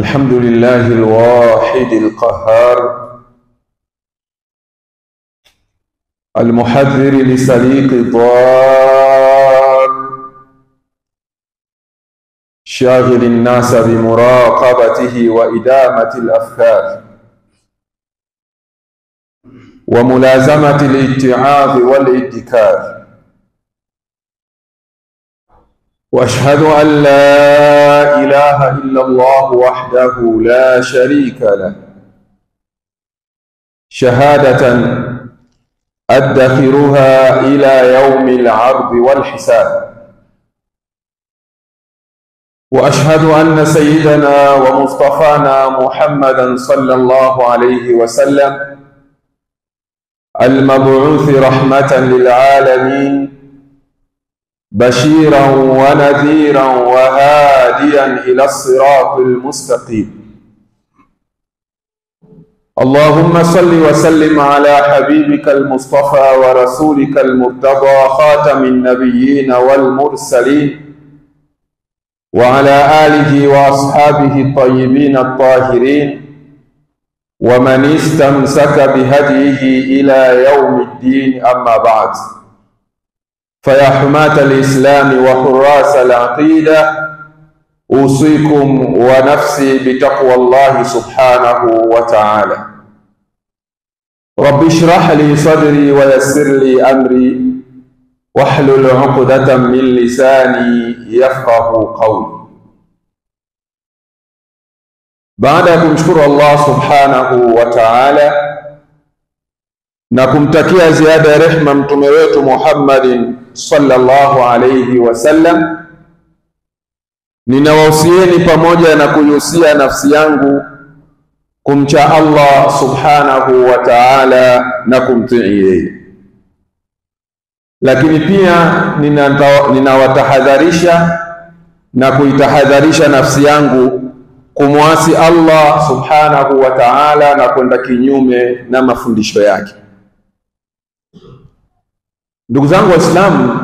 الحمد لله الواحد القهار المحذر لسليق الضار شاغل الناس بمراقبته وإدامة الأفكار وملازمة الاتعاظ والادكار وأشهد أن لا إله إلا الله وحده لا شريك له. شهادة أدخرها إلى يوم العرض والحساب. وأشهد أن سيدنا ومصطفانا محمدا صلى الله عليه وسلم المبعوث رحمة للعالمين بشيرا ونذيرا وهاديا إلى الصراط المستقيم. اللهم صل وسلم على حبيبك المصطفى ورسولك المرتضى خاتم النبيين والمرسلين وعلى آله وأصحابه الطيبين الطاهرين ومن استمسك بهديه إلى يوم الدين. أما بعد فيا حماة الإسلام وحراس العقيدة أوصيكم ونفسي بتقوى الله سبحانه وتعالى. رب اشرح لي صدري ويسر لي أمري واحلل عقدة من لساني يفقه قولي. baada ya kumshukuru Allah subhanahu wa ta'ala na kumtakia ziada ya rehma mtume wetu Muhammadin sallallahu alayhi wasallam, ninawahusieni pamoja na kuihusia nafsi yangu kumcha Allah subhanahu wa ta'ala na kumtii yeye, lakini pia ninawatahadharisha na kuitahadharisha nafsi yangu kumwasi Allah subhanahu wa ta'ala na kwenda kinyume na mafundisho yake. Ndugu zangu Waislamu,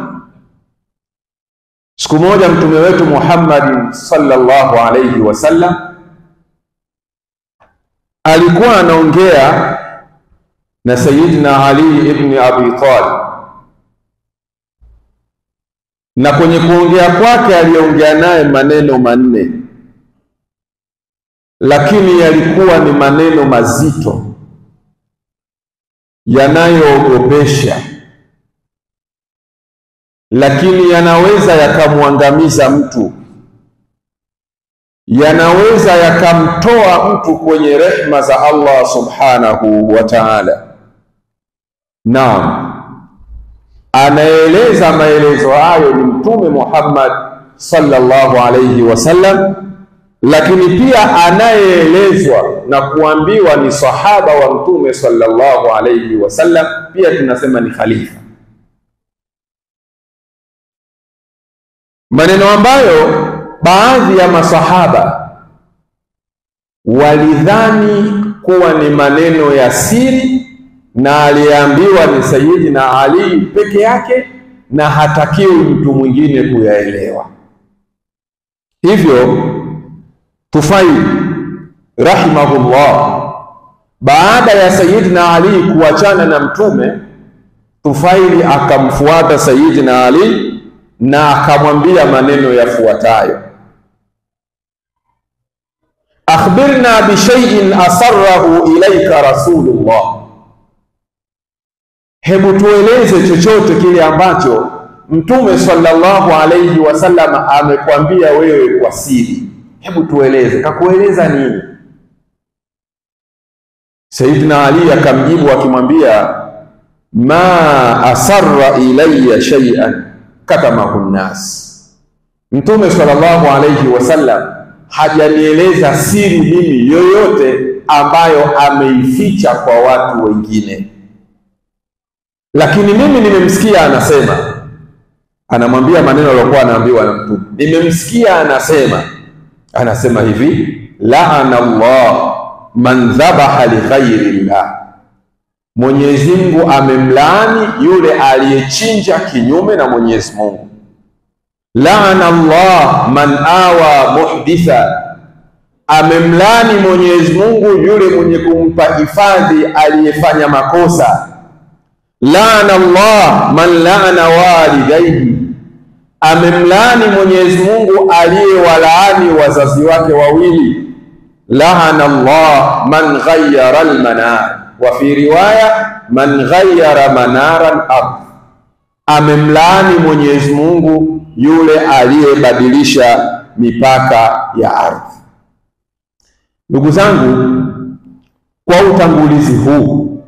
siku moja mtume wetu Muhammad sallallahu alayhi wasallam alikuwa anaongea na Sayyidina Ali ibn Abi Talib, na kwenye kuongea kwake aliongea naye maneno manne, lakini yalikuwa ni maneno mazito yanayoogopesha lakini yanaweza yakamwangamiza mtu, yanaweza yakamtoa mtu kwenye rehma za Allah subhanahu wa ta'ala. Naam, anaeleza maelezo hayo ni Mtume Muhammad sallallahu alayhi wasallam, lakini pia anayeelezwa na kuambiwa ni sahaba wa Mtume sallallahu alayhi wasallam, pia tunasema ni khalifa maneno ambayo baadhi ya masahaba walidhani kuwa ni maneno ya siri na aliyeambiwa ni Sayyidina Ali peke yake na hatakiwi mtu mwingine kuyaelewa. Hivyo Tufail rahimahullah, baada ya Sayyidina Ali kuachana na Mtume, Tufaili akamfuata Sayyidina Ali na akamwambia maneno yafuatayo: akhbirna bishaiin asarrahu ilaika rasulullah, hebu tueleze chochote kile ambacho mtume sallallahu alayhi wasallam amekwambia wewe kwa siri, hebu tueleze. Kakueleza nini? Sayyidina Ali akamjibu akimwambia, ma asarra ilayya shay'an katamahu nnas, Mtume sallallahu alayhi wasallam hajanieleza siri mimi yoyote ambayo ameificha kwa watu wengine, lakini mimi nimemsikia anasema, anamwambia maneno aliyokuwa anaambiwa na Mtume. Nimemsikia anasema, anasema hivi, laana Allah man dhabaha li ghairi llah Mwenyezi Mungu amemlaani yule aliyechinja kinyume na Mwenyezi Mungu. laana Allah man awa muhditha, amemlaani Mwenyezi Mungu yule mwenye kumpa hifadhi aliyefanya makosa. Laana Allah man laana walidaihi, amemlaani Mwenyezi Mungu aliyewalaani wazazi wake wawili. Laana Allah man ghayyara almanar, wa fi riwaya man ghayyara manara al-ard, amemlaani Mwenyezi Mungu yule aliyebadilisha mipaka ya ardhi. Ndugu zangu, kwa utangulizi huu,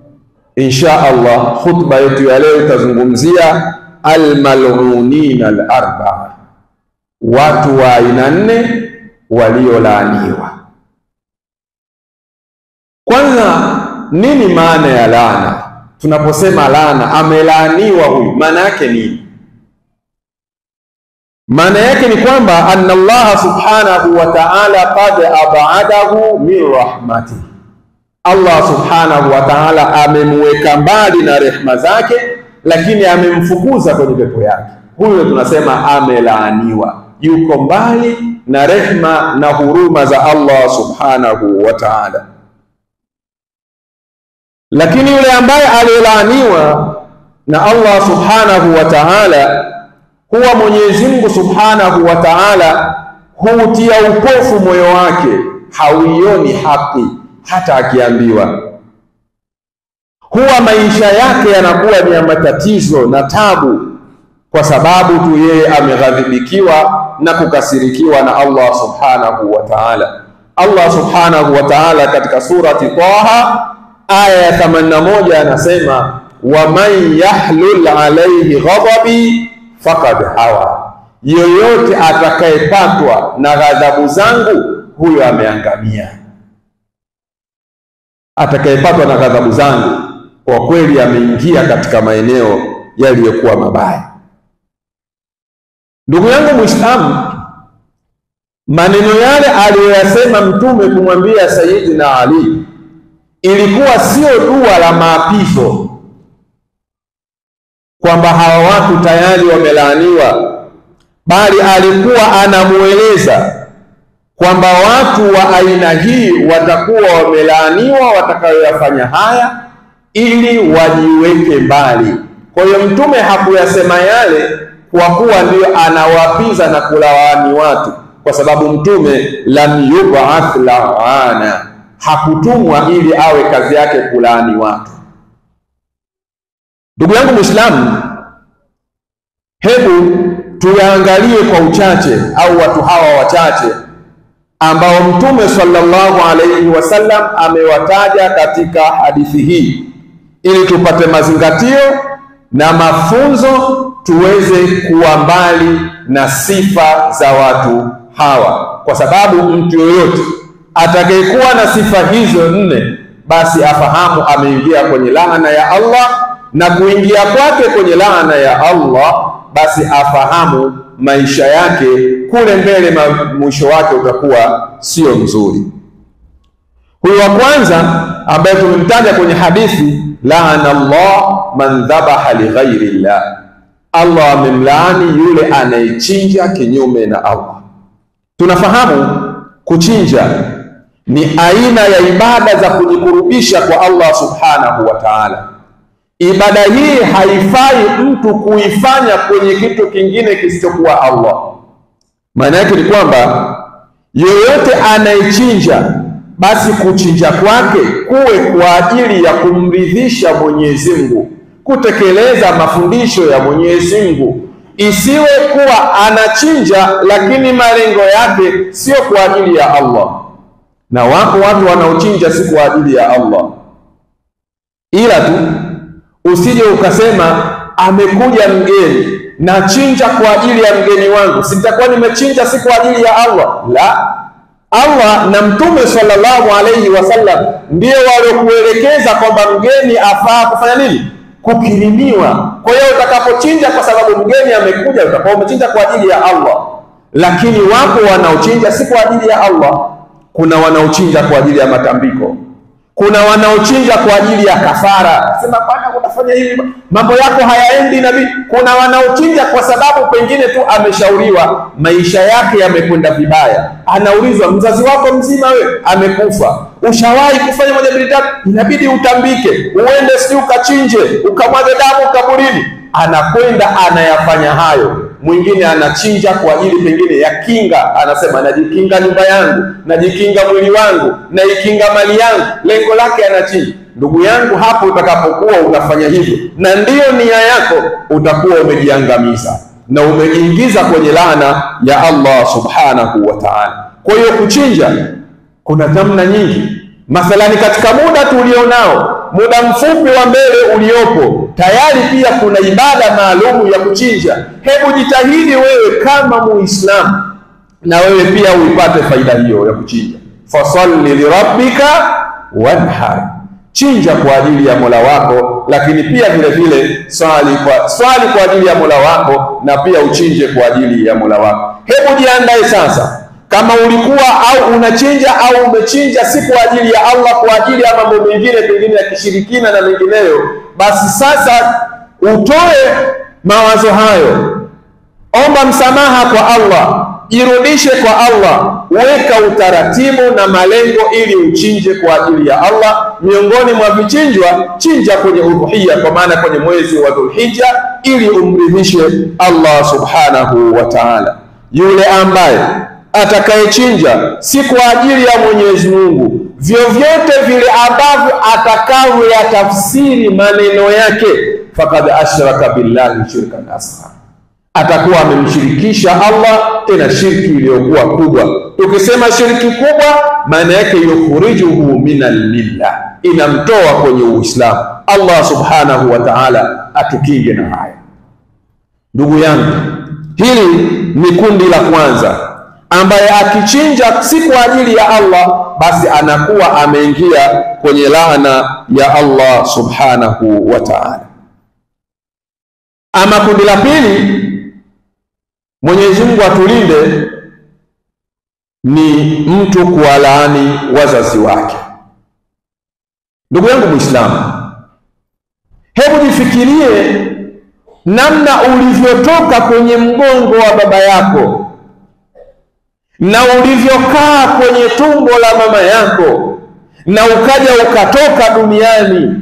insha Allah khutba yetu ya leo itazungumzia almalunina alarbaa, watu wa aina nne waliolaaniwa. Kwanza, nini maana ya laana? Tunaposema laana, amelaaniwa huyu, maana yake nini? Maana yake ni kwamba anna Allah subhanahu wa ta'ala qad abadahu min rahmati, Allah subhanahu wa ta'ala amemweka mbali na rehma zake, lakini amemfukuza kwenye pepo yake. Huyo tunasema amelaaniwa, yuko mbali na rehma na huruma za Allah subhanahu wa ta'ala. Lakini yule ambaye aliyelaaniwa na Allah subhanahu wa ta'ala huwa Mwenyezi Mungu Subhanahu wa Ta'ala huutia upofu moyo wake, hauioni haki hata akiambiwa. Huwa maisha yake yanakuwa ni ya matatizo na tabu, kwa sababu tu yeye ameghadhibikiwa na kukasirikiwa na Allah Subhanahu wa Ta'ala. Allah Subhanahu wa Ta'ala katika surati Taha aya ya 81 anasema, waman yahlul alayhi ghadabi faqad hawa, yoyote atakayepatwa na ghadhabu zangu huyo ameangamia. Atakayepatwa na ghadhabu zangu kwa kweli ameingia katika maeneo yaliyokuwa mabaya. Ndugu yangu Muislamu, maneno yale aliyoyasema Mtume kumwambia Sayyidina Ali ilikuwa sio dua la maapizo kwamba hawa watu tayari wamelaaniwa, bali alikuwa anamueleza kwamba watu wa aina hii watakuwa wamelaaniwa watakayoyafanya haya, ili wajiweke mbali. Kwa hiyo mtume hakuyasema yale kwa kuwa ndiyo anawapiza na kulaani watu, kwa sababu mtume lam yub'ath laana, hakutumwa ili awe kazi yake kulaani watu. Ndugu yangu Muislamu, hebu tuyaangalie kwa uchache au watu hawa wachache ambao Mtume sallallahu alaihi wasallam amewataja katika hadithi hii, ili tupate mazingatio na mafunzo, tuweze kuwa mbali na sifa za watu hawa, kwa sababu mtu yoyote atakayekuwa na sifa hizo nne, basi afahamu ameingia kwenye laana ya Allah na kuingia kwake kwenye laana ya Allah, basi afahamu maisha yake kule mbele, mwisho wake utakuwa sio mzuri. Huyu wa kwanza ambaye tumemtaja kwenye hadithi, laana Allah man dhabaha lighairi llah, Allah amemlaani yule anayechinja kinyume na Allah. Tunafahamu kuchinja ni aina ya ibada za kujikurubisha kwa Allah subhanahu wa ta'ala. Ibada hii haifai mtu kuifanya kwenye kitu kingine kisichokuwa Allah. Maana yake ni kwamba yoyote anayechinja, basi kuchinja kwake kuwe kwa ajili ya kumridhisha Mwenyezi Mungu, kutekeleza mafundisho ya Mwenyezi Mungu, isiwe kuwa anachinja lakini malengo yake sio kwa ajili ya Allah. Na wako watu wanaochinja si kwa ajili ya Allah, ila tu usije ukasema amekuja mgeni na chinja kwa ajili ya mgeni wangu, sitakuwa nimechinja si kwa ajili ya Allah. La, Allah na Mtume sallallahu alayhi wasallam ndio waliokuelekeza kwamba mgeni afaa kufanya nini? Kukirimiwa. Kwa hiyo utakapochinja kwa sababu mgeni amekuja, utakuwa umechinja kwa ajili ya Allah. Lakini wapo wanaochinja si kwa ajili ya Allah. Kuna wanaochinja kwa ajili ya matambiko. Kuna wanaochinja kwa ajili ya kafara, sema bwana, unafanya hivi mambo yako hayaendi nabii. Kuna wanaochinja kwa sababu pengine tu ameshauriwa, maisha yake yamekwenda vibaya, anaulizwa mzazi wako mzima we amekufa, ushawahi kufanya moja mbili tatu, inabidi utambike, uende si ukachinje, ukamwaga damu kaburini. Anakwenda anayafanya hayo mwingine anachinja kwa ajili pengine ya kinga, anasema najikinga nyumba yangu, najikinga mwili wangu, naikinga mali yangu. Lengo lake anachinja. Ndugu yangu, hapo utakapokuwa unafanya hivyo na ndiyo nia yako, utakuwa umejiangamiza na umejiingiza kwenye laana ya Allah subhanahu wa ta'ala. Kwa hiyo kuchinja kuna namna nyingi. Mathalani, katika muda tulionao, muda mfupi wa mbele uliopo, tayari pia kuna ibada maalumu ya kuchinja. Hebu jitahidi wewe kama Muislamu, na wewe pia uipate faida hiyo ya kuchinja. Fasalli lirabbika wanhar, chinja kwa ajili ya Mola wako, lakini pia vile vile swali kwa swali kwa ajili ya Mola wako, na pia uchinje kwa ajili ya Mola wako. Hebu jiandae sasa kama ulikuwa au unachinja au umechinja si kwa ajili ya Allah, kwa ajili ya mambo mengine pengine ya kishirikina na mengineyo, basi sasa utoe mawazo hayo, omba msamaha kwa Allah, jirudishe kwa Allah, weka utaratibu na malengo ili uchinje kwa ajili ya Allah. Miongoni mwa vichinjwa, chinja kwenye udhuhia, kwa maana kwenye mwezi wa Dhulhijja, ili umridhishe Allah subhanahu wa ta'ala. Yule ambaye atakayechinja si kwa ajili ya Mwenyezi Mungu, vyovyote vile ambavyo atakavyoyatafsiri maneno yake, fakad ashraka billahi shirkan asghar, atakuwa amemshirikisha Allah, tena shirki iliyokuwa kubwa. Tukisema shirki kubwa, maana yake yukhrijuhu min almilla, inamtoa kwenye Uislamu. Allah subhanahu wa ta'ala atukinge na haya. Ndugu yangu, hili ni kundi la kwanza ambaye akichinja si kwa ajili ya Allah basi anakuwa ameingia kwenye laana ya Allah subhanahu wa ta'ala. Ama kundi la pili, Mwenyezi Mungu atulinde, ni mtu kuwalaani wazazi wake. Ndugu yangu Muislamu, hebu jifikirie namna ulivyotoka kwenye mgongo wa baba yako na ulivyokaa kwenye tumbo la mama yako na ukaja ukatoka duniani,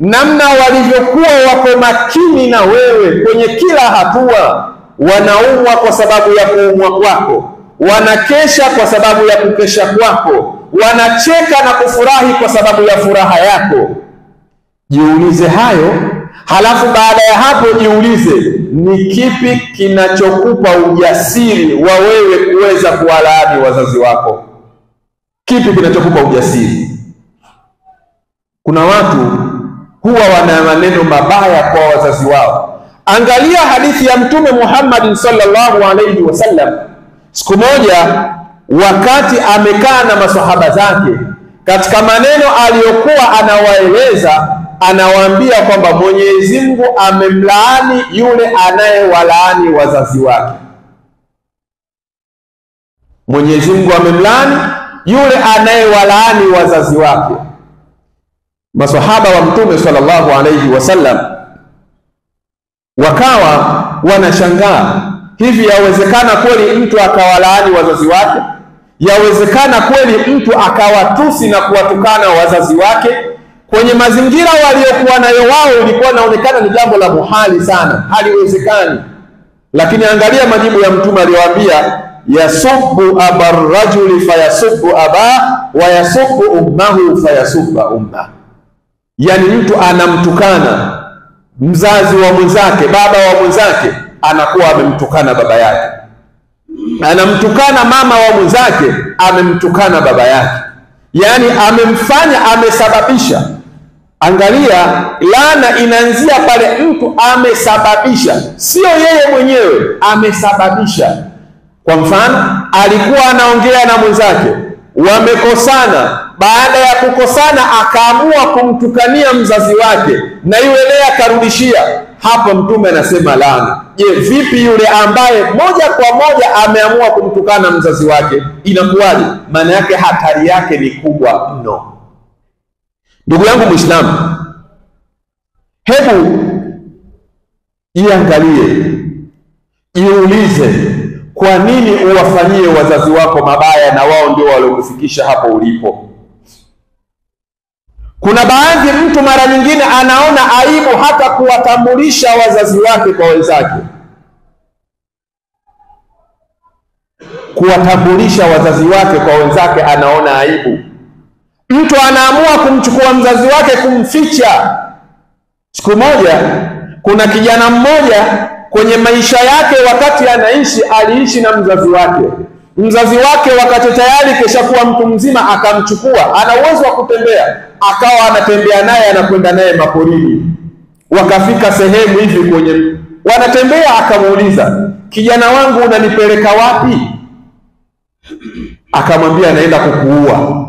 namna walivyokuwa wako makini na wewe kwenye kila hatua. Wanaumwa kwa sababu ya kuumwa kwako, wanakesha kwa sababu ya kukesha kwako, wanacheka na kufurahi kwa sababu ya furaha yako. Jiulize hayo, halafu baada ya hapo jiulize ni kipi kinachokupa ujasiri wa wewe kuweza kuwalaani wazazi wako? Kipi kinachokupa ujasiri? Kuna watu huwa wana maneno mabaya kwa wazazi wao. Angalia hadithi ya Mtume Muhammad sallallahu alaihi wasallam. Siku moja, wakati amekaa na masahaba zake, katika maneno aliyokuwa anawaeleza anawaambia kwamba Mwenyezi Mungu amemlaani yule anayewalaani wazazi wake. Mwenyezi Mungu amemlaani yule anayewalaani wazazi wake. Masahaba wa Mtume sallallahu alayhi wasallam wakawa wanashangaa, hivi yawezekana kweli mtu akawalaani wazazi wake? Yawezekana kweli mtu akawatusi na kuwatukana wazazi wake? Kwenye mazingira waliokuwa nayo wao ilikuwa naonekana ni jambo la muhali sana, haliwezekani. Lakini angalia majibu ya Mtume aliyowaambia, yasubbu aba rajuli fayasubbu aba wa yasubbu ummahu fayasubba umma, yani mtu anamtukana mzazi wa mwenzake, baba wa mwenzake, anakuwa amemtukana baba yake, anamtukana mama wa mwenzake, amemtukana baba yake, yani amemfanya, amesababisha Angalia, laana inaanzia pale mtu amesababisha, sio yeye mwenyewe, amesababisha. Kwa mfano, alikuwa anaongea na mwenzake, wamekosana. Baada ya kukosana, akaamua kumtukania mzazi wake, na yule leo akarudishia. Hapo Mtume anasema laana. Je, vipi yule ambaye moja kwa moja ameamua kumtukana mzazi wake, inakuwaje? Maana yake hatari yake ni kubwa mno. Ndugu yangu Muislamu, hebu jiangalie, jiulize, kwa nini uwafanyie wazazi wako mabaya na wao ndio waliokufikisha hapo ulipo? Kuna baadhi mtu mara nyingine anaona aibu hata kuwatambulisha wazazi wake kwa wenzake, kuwatambulisha wazazi wake kwa wenzake, anaona aibu. Mtu anaamua kumchukua mzazi wake kumficha. Siku moja, kuna kijana mmoja kwenye maisha yake, wakati anaishi, aliishi na mzazi wake. Mzazi wake wakati tayari keshakuwa mtu mzima, akamchukua, ana uwezo wa kutembea, akawa anatembea naye, anakwenda naye maporini. Wakafika sehemu hivi kwenye wanatembea, akamuuliza kijana wangu, unanipeleka wapi? Akamwambia, anaenda kukuua.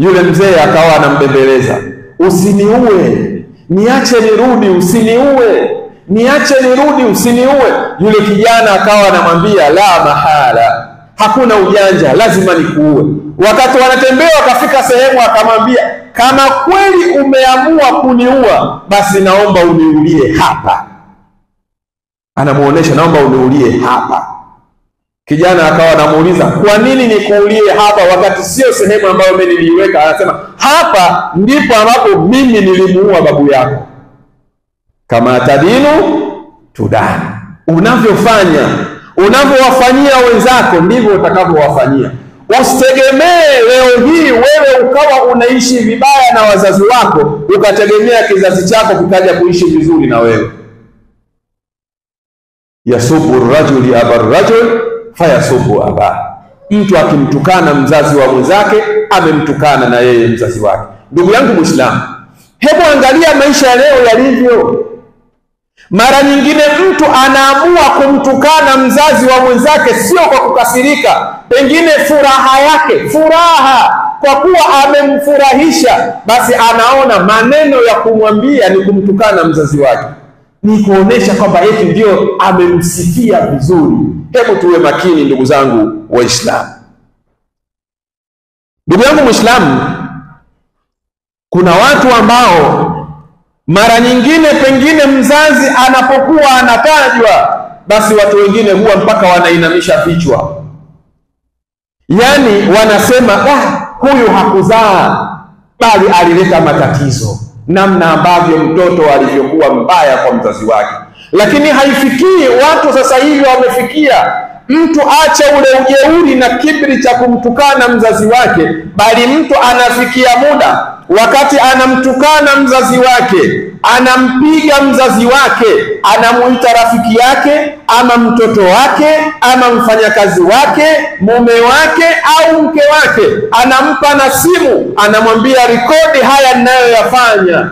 Yule mzee akawa anambembeleza, usiniue, niache nirudi, usiniue, niache nirudi, usiniue. Yule kijana akawa anamwambia, la mahala, hakuna ujanja, lazima nikuue. Wakati wanatembea wakafika sehemu, akamwambia, kama kweli umeamua kuniua, basi naomba uniulie hapa. Anamuonesha, naomba uniulie hapa. Kijana akawa anamuuliza kwa nini nikuulie hapa wakati sio sehemu ambayo mimi niliiweka? Anasema hapa ndipo ambapo mimi nilimuua babu yako. Kama tadinu tudani, unavyofanya unavyowafanyia wenzako ndivyo utakavyowafanyia. Usitegemee leo hii wewe ukawa unaishi vibaya na wazazi wako ukategemea kizazi chako kikaja kuishi vizuri na wewe. yasubu rajuli aba rajul fayasubu aba, mtu akimtukana mzazi wa mwenzake amemtukana na yeye mzazi wake. Ndugu yangu Muislamu, hebu angalia maisha ya leo yalivyo. Mara nyingine mtu anaamua kumtukana mzazi wa mwenzake, sio kwa kukasirika, pengine furaha yake, furaha kwa kuwa amemfurahisha, basi anaona maneno ya kumwambia ni kumtukana mzazi wake, ni kuonesha kwamba eti ndio amemsifia vizuri. Hebu tuwe makini, ndugu zangu Waislamu. Ndugu yangu Mwislamu, kuna watu ambao mara nyingine pengine mzazi anapokuwa anatajwa, basi watu wengine huwa mpaka wanainamisha vichwa, yaani wanasema ah, huyu hakuzaa bali alileta matatizo, namna ambavyo mtoto alivyokuwa mbaya kwa mzazi wake. Lakini haifikii watu sasa hivi wamefikia mtu acha ule ujeuri na kibri cha kumtukana mzazi wake, bali mtu anafikia muda wakati anamtukana mzazi wake, anampiga mzazi wake, anamuita rafiki yake ama mtoto wake ama mfanyakazi wake, mume wake au mke wake, anampa na simu, anamwambia rekodi haya ninayoyafanya.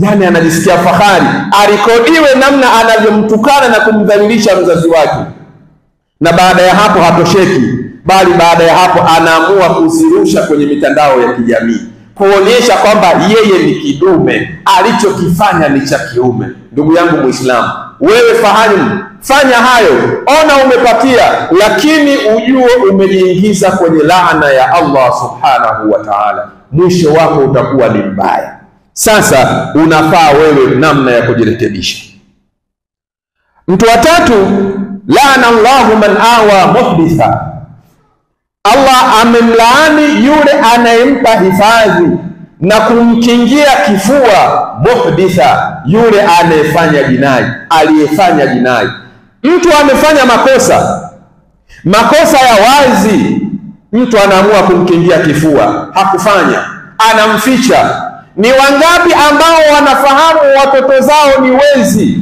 Yani anajisikia fahari. Arikodiwe namna anavyomtukana na kumdhalilisha mzazi wake, na baada ya hapo hatosheki, bali baada ya hapo anaamua kuzirusha kwenye mitandao ya kijamii. Kuonyesha kwamba yeye ni kidume, alichokifanya ni cha kiume. Ndugu yangu Muislamu, wewe fahamu, fanya hayo, ona umepatia, lakini ujue umejiingiza kwenye laana ya Allah subhanahu wa ta'ala, mwisho wako utakuwa ni mbaya. Sasa unafaa wewe namna ya kujirekebisha. Mtu wa tatu, laana Allahu man awa muhditha Allah amemlaani yule anayempa hifadhi na kumkingia kifua muhditha, yule anayefanya jinai, aliyefanya jinai. Mtu amefanya makosa, makosa ya wazi, mtu anaamua kumkingia kifua, hakufanya, anamficha. Ni wangapi ambao wanafahamu watoto zao ni wezi,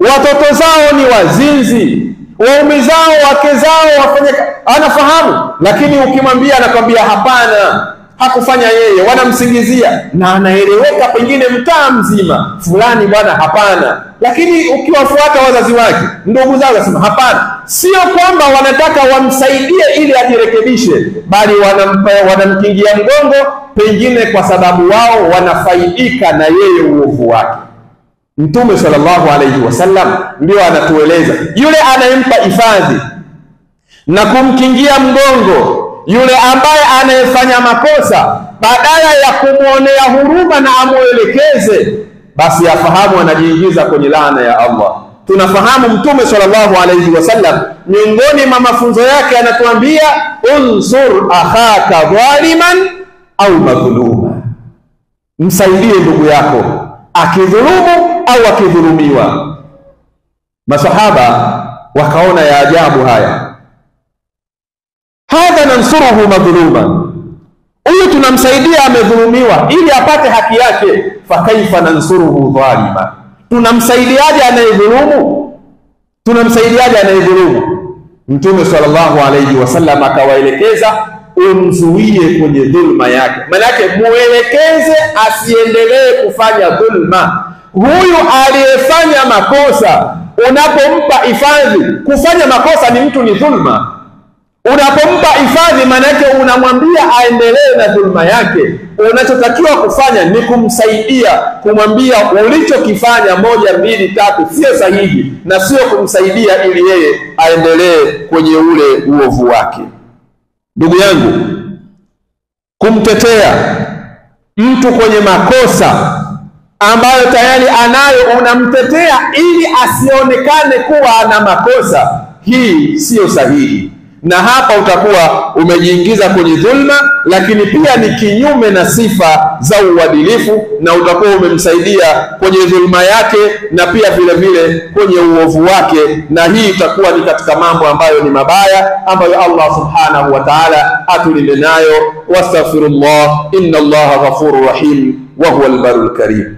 watoto zao ni wazinzi. Waume zao wake zao wafanya, anafahamu. Lakini ukimwambia anakwambia hapana, hakufanya yeye, wanamsingizia. Na anaeleweka, pengine mtaa mzima, fulani bwana, hapana. Lakini ukiwafuata wazazi wake, ndugu zao, nasema hapana. Sio kwamba wanataka wamsaidie ili ajirekebishe, bali wanamkingia mgongo, pengine kwa sababu wao wanafaidika na yeye uovu wake. Mtume sallallahu alaihi wasallam ndio anatueleza yule anayempa hifadhi na kumkingia mgongo yule ambaye anayefanya makosa, badala ya kumwonea huruma na amwelekeze, basi afahamu anajiingiza kwenye laana ya Allah. Tunafahamu Mtume sallallahu alayhi wasallam, miongoni mwa mafunzo yake anatuambia unsur akhaka dhaliman au madhuluma, msaidie ndugu yako akidhulumu au akidhulumiwa. Masahaba wakaona ya ajabu haya, hadha nansuruhu madhuluma, huyu tunamsaidia amedhulumiwa ili apate haki yake. Fakaifa nansuruhu dhalima, tunamsaidiaje anayedhulumu? Tunamsaidiaje anayedhulumu? Mtume sallallahu alayhi wasallam akawaelekeza, umzuie kwenye dhulma yake, manake muelekeze asiendelee kufanya dhulma. Huyu aliyefanya makosa unapompa hifadhi, kufanya makosa ni mtu ni dhulma. Unapompa hifadhi, manake unamwambia aendelee na dhulma yake. Unachotakiwa kufanya ni kumsaidia, kumwambia ulichokifanya moja, mbili, tatu sio sahihi, na sio kumsaidia ili yeye aendelee kwenye ule uovu wake. Ndugu yangu, kumtetea mtu kwenye makosa ambayo tayari anayo, unamtetea ili asionekane kuwa ana makosa, hii siyo sahihi, na hapa utakuwa umejiingiza kwenye dhulma, lakini pia ni kinyume na sifa za uadilifu, na utakuwa umemsaidia kwenye dhulma yake na pia vile vile kwenye uovu wake, na hii itakuwa ni katika mambo ambayo ni mabaya ambayo Allah subhanahu wa ta'ala atulinde nayo. Wastaghfirullah, inna Allaha ghafurur rahim wa huwa albarul karim.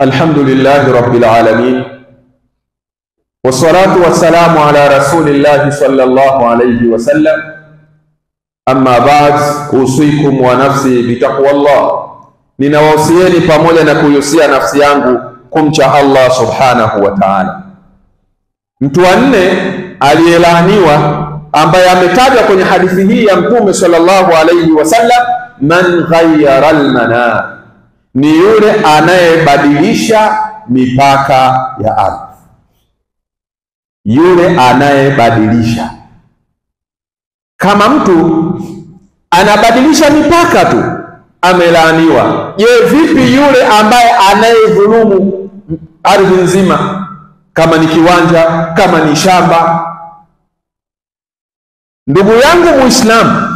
Alhamdulillahi rabbil alamin. Wassalatu wassalamu ala rasulillahi sallallahu alayhi wasallam amma ba'd, usikum wa nafsi bitaqwallah, ninawausieni pamoja na kuiusia nafsi yangu kumcha Allah subhanahu wa ta'ala. Mtu wa nne aliyelaaniwa ambaye ametajwa kwenye hadithi hii ya Mtume sallallahu alayhi wasallam, man ghayyara almanar ni yule anayebadilisha mipaka ya ardhi. Yule anayebadilisha, kama mtu anabadilisha mipaka tu amelaaniwa. Je, vipi yule ambaye anayedhulumu ardhi nzima, kama ni kiwanja, kama ni shamba? Ndugu yangu Muislamu,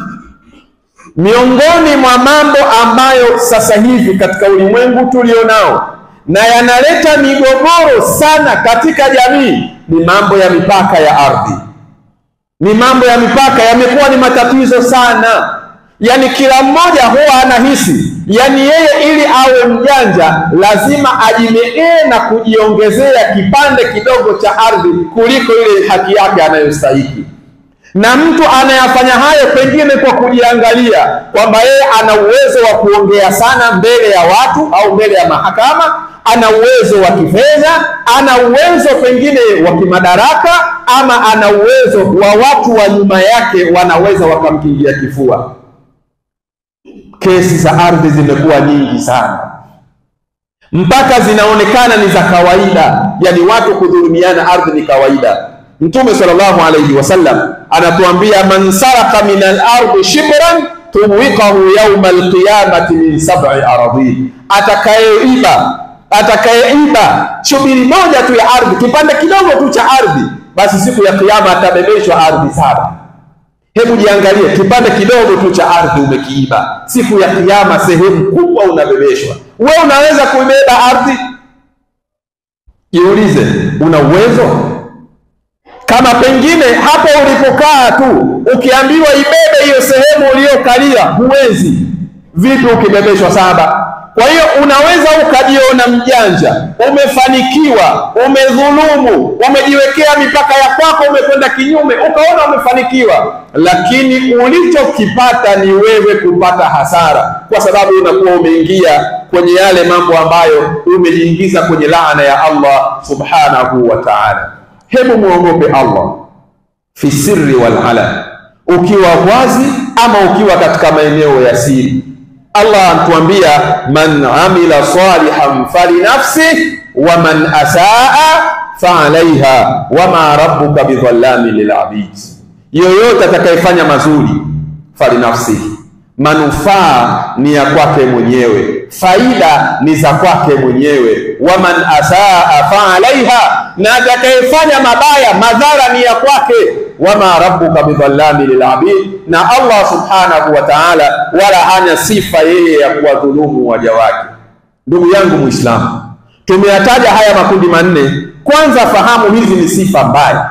miongoni mwa mambo ambayo sasa hivi katika ulimwengu tulionao na yanaleta migogoro sana katika jamii ni mambo ya mipaka ya ardhi. Ni mambo ya mipaka yamekuwa ni matatizo sana, yaani kila mmoja huwa anahisi yaani yeye ili awe mjanja lazima ajimegee na kujiongezea kipande kidogo cha ardhi kuliko ile haki yake anayostahiki na mtu anayafanya hayo pengine kwa kujiangalia kwamba yeye ana uwezo wa kuongea sana mbele ya watu au mbele ya mahakama, ana uwezo wa kifedha, ana uwezo pengine wa kimadaraka, ama ana uwezo wa watu wa nyuma yake wanaweza wakamkingia kifua. Kesi za ardhi zimekuwa nyingi sana mpaka zinaonekana ni za kawaida, yani watu kudhulumiana ardhi ni kawaida. Mtume sallallahu alayhi wasallam anatuambia man saraka min al-ardi shibran tuwiqahu yawma al-qiyamati min sab'i aradhin, atakayeiba atakayeiba shubiri moja tu ya ardhi, kipande kidogo tu cha ardhi, basi siku ya kiyama atabebeshwa ardhi saba. Hebu jiangalie, kipande kidogo tu cha ardhi umekiiba, siku ya kiyama sehemu kubwa unabebeshwa. Wewe unaweza kuibeba ardhi? Jiulize, una uwezo? Kama pengine hapo ulipokaa tu ukiambiwa ibebe hiyo sehemu uliyokalia, huwezi. Vipi ukibebeshwa saba? Kwa hiyo unaweza ukajiona mjanja, umefanikiwa, umedhulumu, umejiwekea mipaka ya kwako, umekwenda kinyume, ukaona umefanikiwa, lakini ulichokipata ni wewe kupata hasara, kwa sababu unakuwa umeingia kwenye yale mambo ambayo umejiingiza kwenye laana ya Allah subhanahu wa ta'ala. Hebu muogope Allah, fi sirri wal ala, ukiwa wazi ama ukiwa katika maeneo ya siri. Allah anatuambia man amila salihan falinafsi wa man asaa faalaiha wama rabbuka bidhallamin lilabid, yoyote atakayefanya mazuri falinafsihi, manufaa ni ya kwake mwenyewe, faida ni za kwake mwenyewe. Waman asaa fa alaiha, na atakayefanya mabaya madhara ni ya kwake. Wama rabbuka bidhallami lilabid, na Allah subhanahu wa ta'ala wala hana sifa yeye ya kuwadhulumu waja wake. Ndugu yangu Muislamu, tumeyataja haya makundi manne. Kwanza fahamu hizi ni sifa mbaya.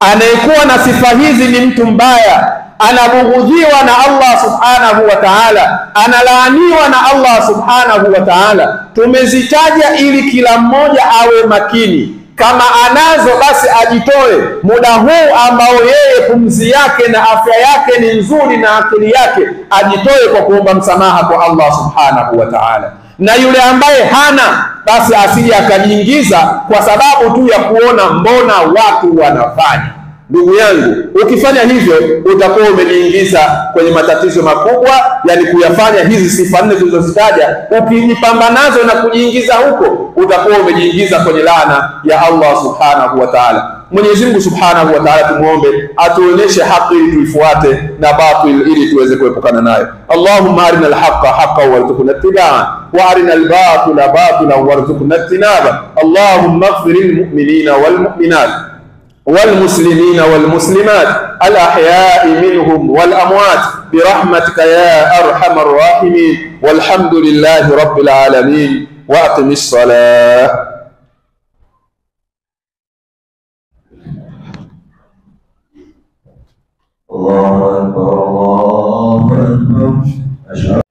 Anayekuwa na sifa hizi ni mtu mbaya, anabughudhiwa na Allah subhanahu wa ta'ala, analaaniwa na Allah subhanahu wa ta'ala. Tumezitaja ili kila mmoja awe makini, kama anazo basi ajitoe muda huu ambao yeye pumzi yake na afya yake ni nzuri na akili yake, ajitoe kwa kuomba msamaha kwa Allah subhanahu wa ta'ala na yule ambaye hana basi asije akajiingiza kwa sababu tu ya kuona mbona watu wanafanya. Ndugu yangu, ukifanya hivyo utakuwa umeniingiza kwenye matatizo makubwa, yani kuyafanya hizi sifa nne zilizozitaja, Ukijipamba nazo na kujiingiza huko, utakuwa umejiingiza kwenye laana ya Allah subhanahu wa ta'ala. Mwenyezi Mungu subhanahu wa ta'ala, tumuombe atuoneshe haki ili tuifuate na batil ili tuweze kuepukana nayo. Allahumma arina alhaqa haqqan warzuqna ittibaa wa arina albatila batilan warzuqna ijtinaba. Allahumma ighfir lilmu'minina walmu'minat والمسلمين والمسلمات الأحياء منهم والأموات برحمتك يا أرحم الراحمين والحمد لله رب العالمين وأقم الصلاة. الله أكبر الله أكبر.